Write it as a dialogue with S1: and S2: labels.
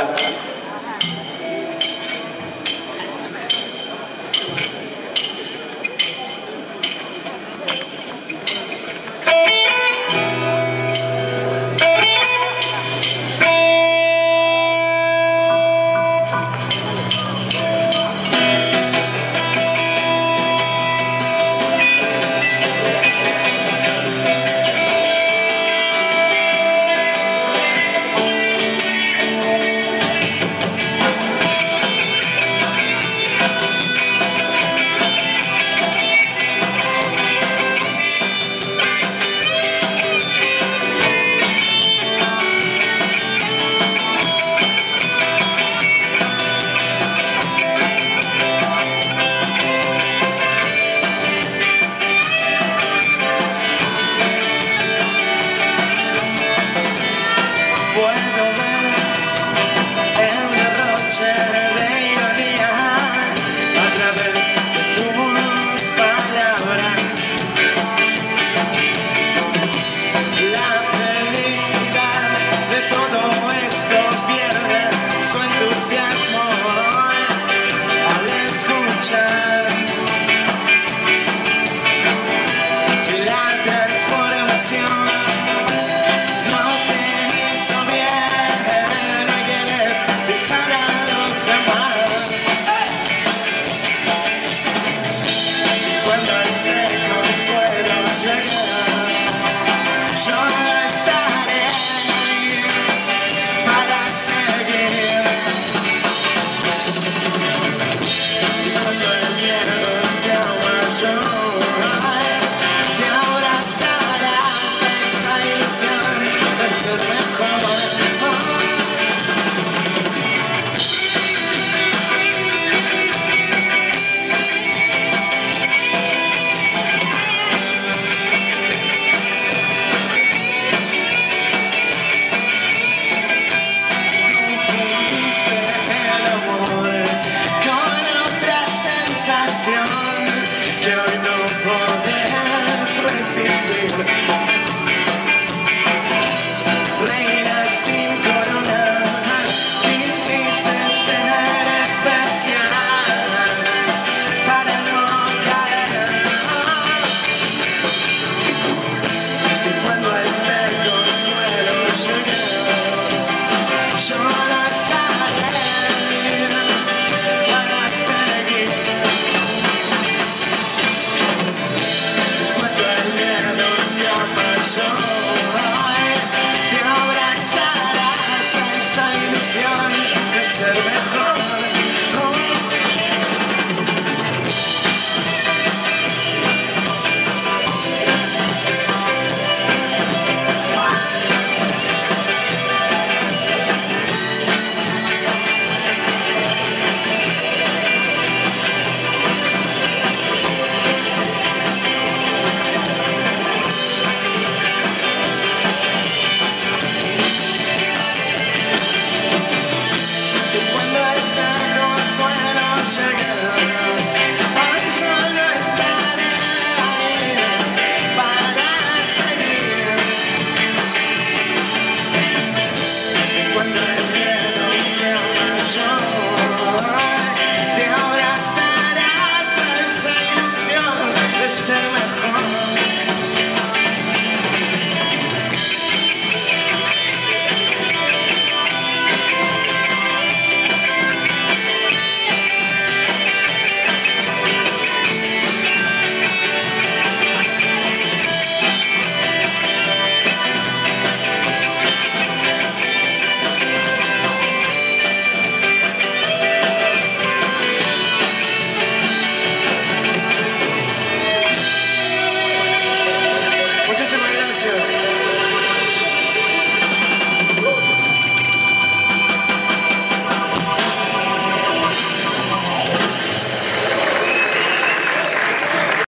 S1: Hola.